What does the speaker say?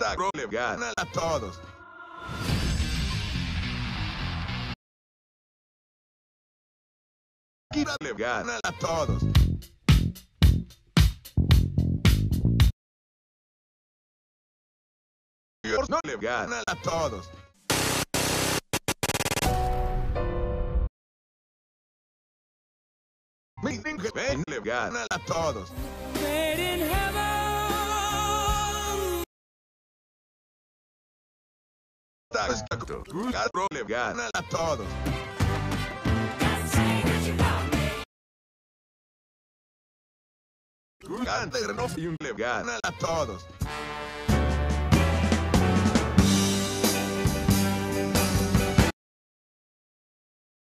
Le gana a todos. Kira le gana a todos. Dios no le gana a le gana a todos. Le gana a todos. Gante Renofrium le gana a todos.